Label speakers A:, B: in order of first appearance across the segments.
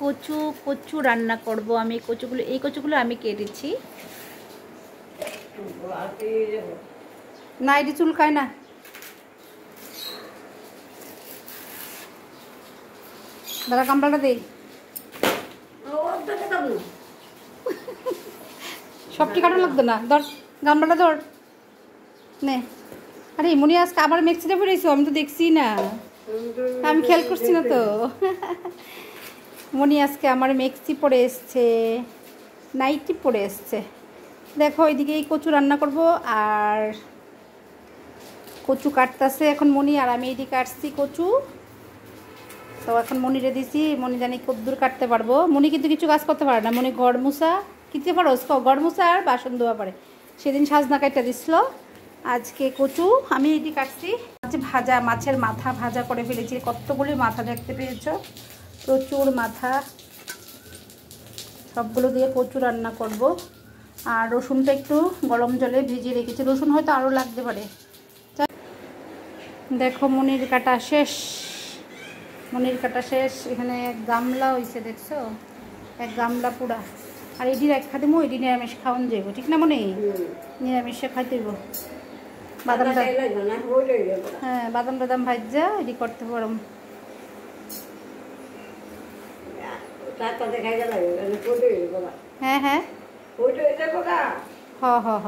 A: কচু কচু রান্না করব আমি। কচুগুলো, এই কচুগুলো আমি কেটেছি।
B: না, এটি চুলকায় না। দাদা কামড়াটা দেই সবটি কাটা লাগতো না? ধর, গামলাটা ধর। নে। আরে, মনি আজকে আবার মেক্সিটা ফিরেছো আমি তো দেখছি না। আমি খেয়াল করছি না তো। মনি আজকে আমার মেক্সি পরে এসছে, নাইটি পরে এসছে। দেখো, ওইদিকে এই কচু রান্না করব আর কচু কাটতেছে এখন মনি, আর আমি এইদিকে কাটছি কচু। তো এখন মনিরে দিছি, মনি জানি কদ্দুর কাটতে পারব। মনি কিন্তু কিছু কাজ করতে পারে না, মনি গড় মুসা কিনতে পারো গড় মুসা আর বাসন ধোয়া পারে। সেদিন সাজনা কাটটা দিছিল। আজকে কচু, আমি এটি কাটছি। ভাজা, মাছের মাথা ভাজা করে ফেলেছি। কতগুলি মাথা দেখতে পেয়েছ? প্রচুর মাথা সবগুলো দিয়ে কচু রান্না করব। আর রসুনটা একটু গরম জলে ভিজিয়ে রেখেছি। রসুন হয়তো আরও লাগতে পারে। দেখো মনির কাটা শেষ। মনির কাটা শেষ। এখানে এক গামলা হয়েছে দেখছ? এক গামলা পুরা আর এটি এক খাতে মো এটি নিরামিষ খাওয়ান যাইব। ঠিক না মনে? নিরামিষে খাইতে হইব। বাদাম হ্যাঁ বাদাম বাদাম ভাজা এটি করতে পারম হ্যাঁ হ্যাঁ। হ হ হ।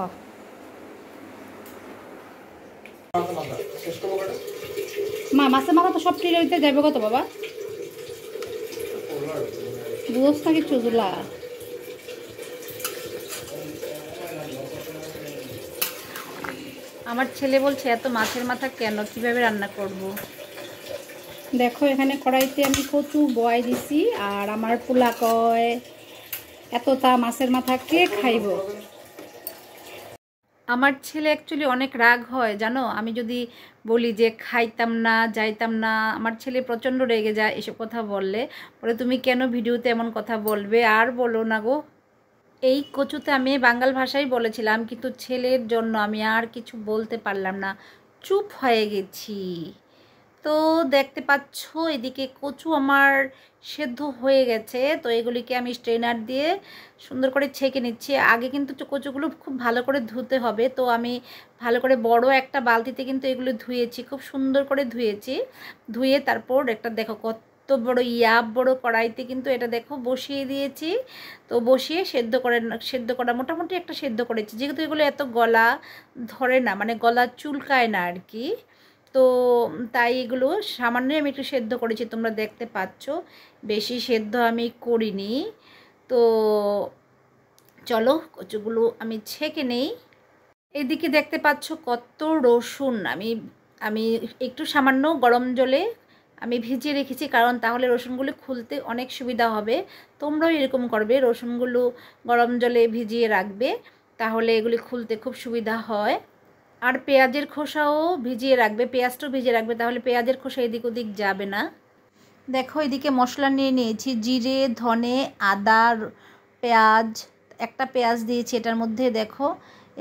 B: মা মাছে মাথা তো সব টিলে হইতে যাবে কত বাবা? বুঝোস না কিছু জুলা
A: আমার ছেলে বলছে এত মাছের মাথা কেন? কীভাবে রান্না করব।
B: দেখো, এখানে কড়াইতে আমি কচু বয় দিছি আর আমার পোলা কয় এতটা মাছের মাথা কে খাইব?
A: আমার ছেলে অ্যাকচুয়ালি অনেক রাগ হয়, জানো? আমি যদি বলি যে খাইতাম না, যাইতাম না, আমার ছেলে প্রচণ্ড রেগে যায় এসব কথা বললে। বলে তুমি কেন ভিডিওতে এমন কথা বলবে? আর বলো না গো। এই কচুতে আমি বাঙ্গাল ভাষাই বলেছিলাম, কিন্তু ছেলের জন্য আমি আর কিছু বলতে পারলাম না। চুপ হয়ে গেছি। তো দেখতে পাচ্ছ, এদিকে কচু আমার সেদ্ধ হয়ে গেছে। তো এগুলিকে আমি স্ট্রেনার দিয়ে সুন্দর করে ছেঁকে নিচ্ছি। আগে কিন্তু কচুগুলো খুব ভালো করে ধুতে হবে। তো আমি ভালো করে বড় একটা বালতিতে কিন্তু এগুলো ধুয়েছি, খুব সুন্দর করে ধুয়েছি। ধুয়ে তারপর একটা দেখো কত বড় ইয়াব, বড় কড়াইতে কিন্তু এটা দেখো বসিয়ে দিয়েছি। তো বসিয়ে সেদ্ধ করে সেদ্ধ করা মোটামুটি একটা সেদ্ধ করেছি। যেহেতু এগুলো এত গলা ধরে না মানে গলা চুলকায় না আর কি। তো তাই এগুলো সামান্য আমি একটু সেদ্ধ করেছি, তোমরা দেখতে পাচ্ছ। বেশি সেদ্ধ আমি করিনি। তো চলো কচুগুলো আমি ছেঁকে নেই। এদিকে দেখতে পাচ্ছ কত রসুন। আমি আমি একটু সামান্য গরম জলে আমি ভিজিয়ে রেখেছি, কারণ তাহলে রসুনগুলো খুলতে অনেক সুবিধা হবে। তোমরাও এরকম করবে, রসুনগুলো গরম জলে ভিজিয়ে রাখবে, তাহলে এগুলি খুলতে খুব সুবিধা হয়। আর পেঁয়াজের খোসাও ভিজিয়ে রাখবে, পেঁয়াজটাও ভিজিয়ে রাখবে, তাহলে পেঁয়াজের খোসা এদিক ওদিক যাবে না। দেখো, এদিকে মশলা নিয়ে নিয়েছি, জিরে, ধনে, আদা, পেঁয়াজ, একটা পেঁয়াজ দিয়েছি এটার মধ্যে, দেখো।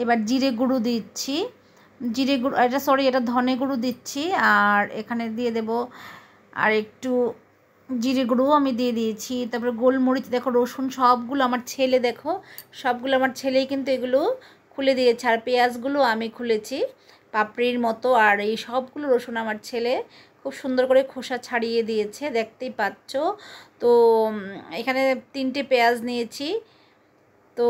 A: এবার জিরে গুঁড়ো দিচ্ছি, জিরে গুঁড়ো, এটা সরি এটা ধনে গুঁড়ো দিচ্ছি, আর এখানে দিয়ে দেব আর একটু জিরে গুঁড়োও আমি দিয়ে দিয়েছি, তারপরে গোলমরিচ, দেখো রসুন সবগুলো আমার ছেলে, দেখো, সবগুলো আমার ছেলেই কিন্তু এগুলো খুলে দিয়েছে আর পেঁয়াজগুলো আমি খুলেছি, পাপড়ির মতো আর এই সবগুলো রসুন আমার ছেলে খুব সুন্দর করে খোসা ছাড়িয়ে দিয়েছে, দেখতেই পাচ্ছ। তো এখানে তিনটে পেঁয়াজ নিয়েছি। তো,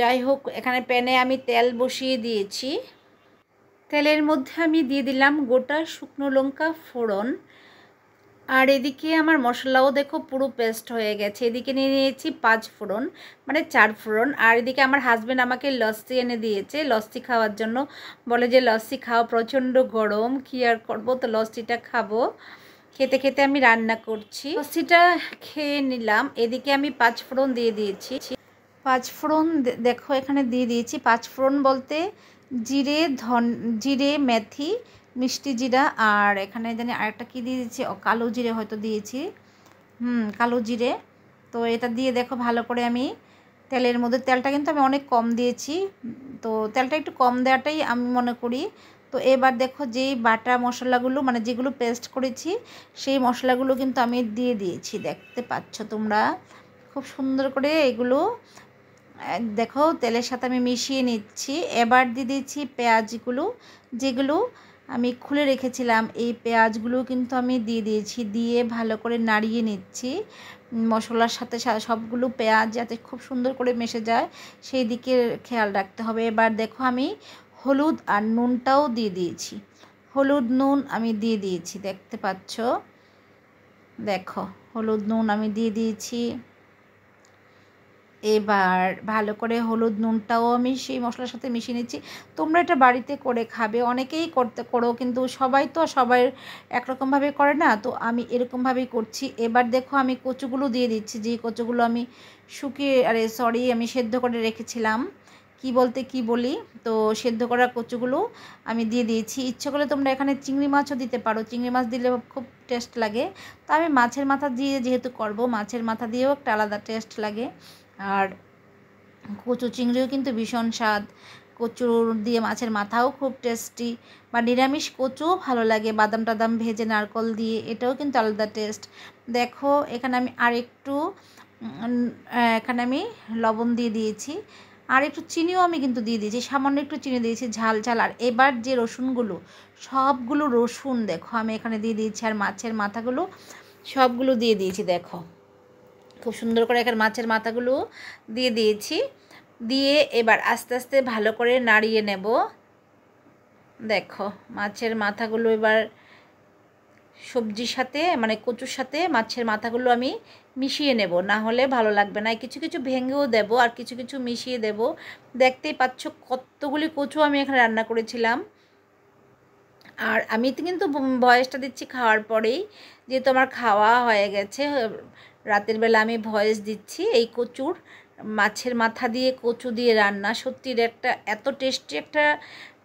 A: যাই হোক, এখানে প্যানে আমি তেল বসিয়ে দিয়েছি। তেলের মধ্যে আমি দিয়ে দিলাম গোটা শুকনো লঙ্কা ফোড়ন। আর এদিকে আমার মশলাও দেখো পুরো পেস্ট হয়ে গেছে। এদিকে নিয়ে নিয়েছি পাঁচ ফোড়ন মানে চার ফোড়ন। আর এদিকে আমার হাজব্যান্ড আমাকে লস্যি এনে দিয়েছে। লস্যি খাওয়ার জন্য বলে যে, লস্যি খাওয়া প্রচণ্ড গরম, কী আর করব? তো লস্যিটা খাব। খেতে খেতে আমি রান্না করছি। লস্যিটা খেয়ে নিলাম। এদিকে আমি পাঁচ ফোড়ন দিয়ে দিয়েছি। পাঁচ ফোড়ন দেখো এখানে দিয়ে দিয়েছি। পাঁচ ফোড়ন বলতে জিরে, ধন, জিরে, মেথি মিষ্টি জিরা আর এখানে জানি আরেকটা কী দিয়ে দিয়েছি কালো জিরে হয়তো দিয়েছি। হুম, কালো জিরে। তো এটা দিয়ে দেখো ভালো করে আমি তেলের মধ্যে, তেলটা কিন্তু আমি অনেক কম দিয়েছি। তো তেলটা একটু কম দেওয়াটাই আমি মনে করি। তো এবার দেখো যেই বাটা মশলাগুলো মানে যেগুলো পেস্ট করেছি, সেই মশলাগুলো কিন্তু আমি দিয়ে দিয়েছি। দেখতে পাচ্ছ তোমরা? খুব সুন্দর করে এগুলো দেখো তেলের সাথে আমি মিশিয়ে নিচ্ছি। এবার দিয়ে দিচ্ছি পেঁয়াজগুলো, যেগুলো আমি খুলে রেখেছিলাম। এই পেঁয়াজগুলো কিন্তু আমি দিয়ে দিয়েছি, দিয়ে ভালো করে নাড়িয়ে নিচ্ছি। মশলার সাথে সবগুলো পেঁয়াজ যাতে খুব সুন্দর করে মেশে যায়, সেই দিকে খেয়াল রাখতে হবে। এবার দেখো আমি হলুদ আর নুনটাও দিয়ে দিয়েছি। হলুদ নুন আমি দিয়ে দিয়েছি, দেখতে পাচ্ছ? দেখো, হলুদ নুন আমি দিয়ে দিয়েছি। এবার ভালো করে হলুদ নুনটাও আমি সেই মশলার সাথে মিশিয়ে নিচ্ছি। তোমরা এটা বাড়িতে করে খাবে, অনেকেই করতে, করো, কিন্তু সবাই তো সবাই একরকমভাবে করে না, তো আমি এরকমভাবেই করছি। এবার দেখো আমি কচুগুলো দিয়ে দিচ্ছি যে কচুগুলো আমি শুকিয়ে, আরে সরি আমি সেদ্ধ করে রেখেছিলাম। কি বলতে কি বলি? তো সেদ্ধ করা কচুগুলো আমি দিয়ে দিয়েছি। ইচ্ছে করলে তোমরা এখানে চিংড়ি মাছও দিতে পারো। চিংড়ি মাছ দিলে খুব টেস্ট লাগে। তো আমি মাছের মাথা দিয়ে যেহেতু করব, মাছের মাথা দিয়েও একটা আলাদা টেস্ট লাগে। আর কচু চিংড়িও কিন্তু ভীষণ স্বাদ। কচুর দিয়ে মাছের মাথাও খুব টেস্টি বা নিরামিষ কচুও ভালো লাগে, বাদাম টাদাম ভেজে নারকল দিয়ে, এটাও কিন্তু আলাদা টেস্ট দেখো, এখানে আমি আরেকটু এখানে আমি লবণ দিয়ে দিয়েছি। আর একটু চিনিও আমি কিন্তু দিয়ে দিয়েছি, সামান্য একটু চিনি দিয়েছি, ঝাল ঝাল। আর এবার যে রসুনগুলো, সবগুলো রসুন দেখো, আমি এখানে দিয়ে দিয়েছি। আর মাছের মাথাগুলো, সবগুলো দিয়ে দিয়েছি, দেখো। খুব সুন্দর করে এখানে মাছের মাথাগুলো দিয়ে দিয়েছি। দিয়ে এবার আস্তে আস্তে ভালো করে নাড়িয়ে নেব। দেখো, মাছের মাথাগুলো এবার সবজির সাথে মানে কচুর সাথে মাছের মাথাগুলো আমি মিশিয়ে নেব। না হলে ভালো লাগবে না। কিছু কিছু ভেঙেও দেব আর কিছু কিছু মিশিয়ে দেব। দেখতেই পাচ্ছ কতগুলি কচু আমি এখানে রান্না করেছিলাম। আর আমি তো কিন্তু ভয়েসটা দিচ্ছি খাওয়ার পরেই। যেহেতু আমার খাওয়া হয়ে গেছে রাতের বেলা আমি ভয়েস দিচ্ছি, এই কচুর। মাছের মাথা দিয়ে কচু দিয়ে রান্না। সত্যির একটা এত টেস্টি, একটা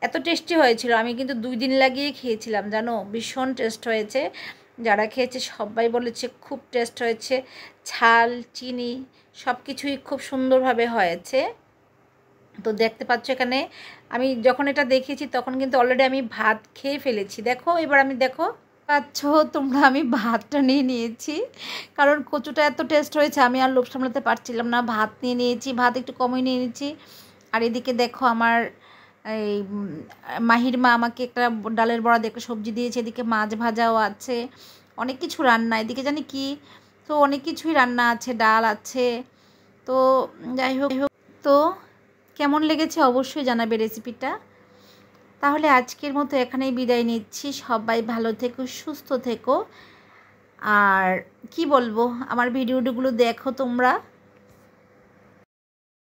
A: এত টেস্টি হয়েছিল। আমি কিন্তু দুই দিন লাগিয়ে খেয়েছিলাম, জানো? ভীষণ টেস্ট হয়েছে। যারা খেয়েছে সবাই বলেছে খুব টেস্ট হয়েছে। ছাল চিনি সব কিছুই খুব সুন্দরভাবে হয়েছে। তো দেখতে পাচ্ছ এখানে, আমি যখন এটা দেখেছি তখন কিন্তু অলরেডি আমি ভাত খেয়ে ফেলেছি। দেখো, এবার আমি দেখো। পাচ্ছ? তোমরা আমি ভাতটা নিয়ে নিয়েছি। কারণ কচুটা এত টেস্ট হয়েছে, আমি আর লোভ সামলাতে পারছিলাম না। ভাত নিয়ে নিয়েছি, ভাত একটু কমই নিয়ে নিয়েছি। আর এদিকে দেখো আমার এই মাহির মা আমাকে একটা ডালের বড়া একটা সবজি দিয়েছে। এদিকে মাছ ভাজাও আছে, অনেক কিছু রান্না। এদিকে জানি কি? তো অনেক কিছুই রান্না আছে, ডাল আছে। তো যাই হোক তো কেমন লেগেছে? অবশ্যই জানাবে রেসিপিটা তাহলে আজকের মতো এখানেই বিদায় নিচ্ছি। সবাই ভালো থেকো, সুস্থ থেকো। আর কি বলব, আমার ভিডিওগুলো দেখো তোমরা।